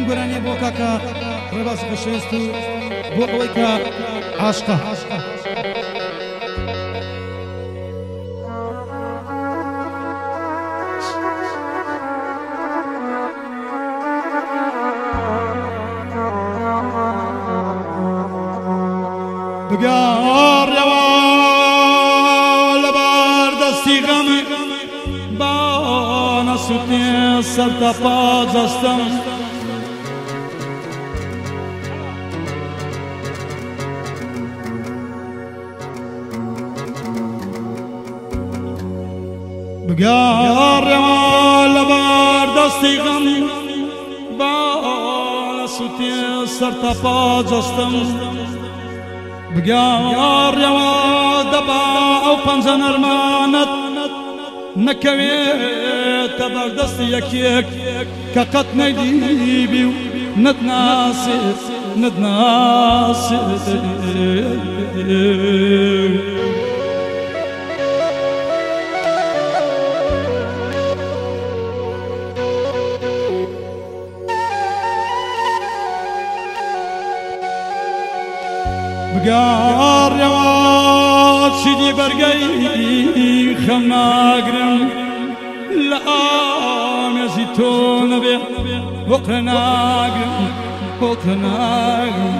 بەم گۆرانیە بۆ کاکە ڕێباز بەشێست و بۆ ئەوەی کە عاشقە بگەڕەوە لەبار دەستی غەم با نەسووتێ سەر تا پاجەستم بگەڕەوە لەبار دەستی غەم با نەسووتێ سەر تا پاجەستم بگەڕەوە دەبا ئەو پەنجە نەرمانەت نەکەوێتە بەردەستی یەکێک کە قەت نەیدیبی و نەتناسێت نەتناسێت بگەڕەوە چیدی بەرگەی خەم ناگرم لە ئامێزی تۆ نەبێ وەقرە ناگرم وەقرە ناگرم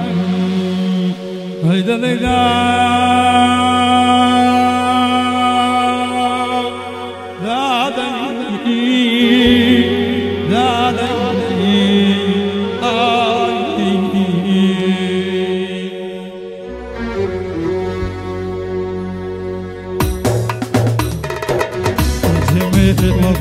هەیدە لەیدا جميل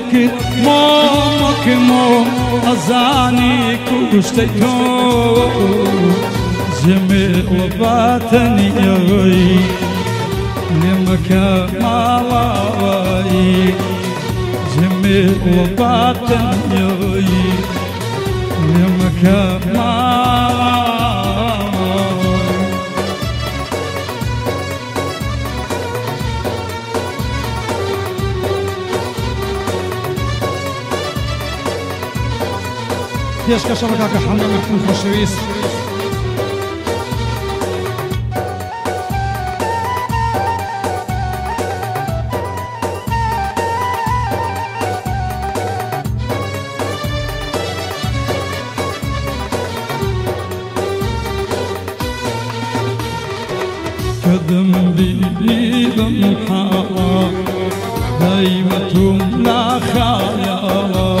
وقت مومك موم أزاني كشتيتو جميل وباتني يوي لمكا ما واي جميل وباتني يوي لمكا ما پێشکەشەوە کاکە حەمە محمود بمحا دايمة لا خايا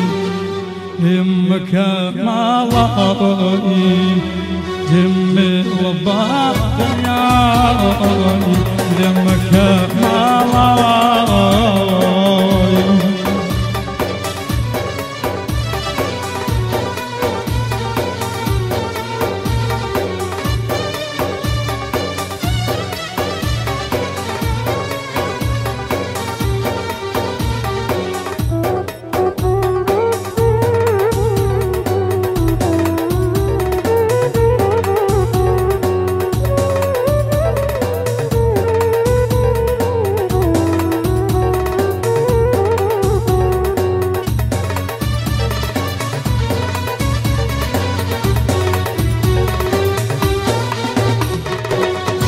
يمك ما لاقي جميل وباتني يمك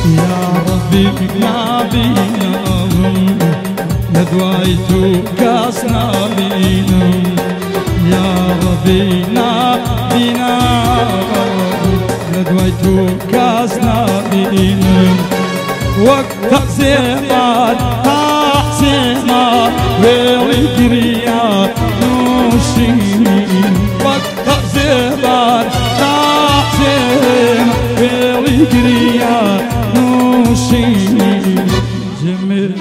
يا ربي ما بينهم ندويت كاسنا بينهم يا ربي ما بينهم ندويت كاسنا بينهم وقت زمان عشيق جمر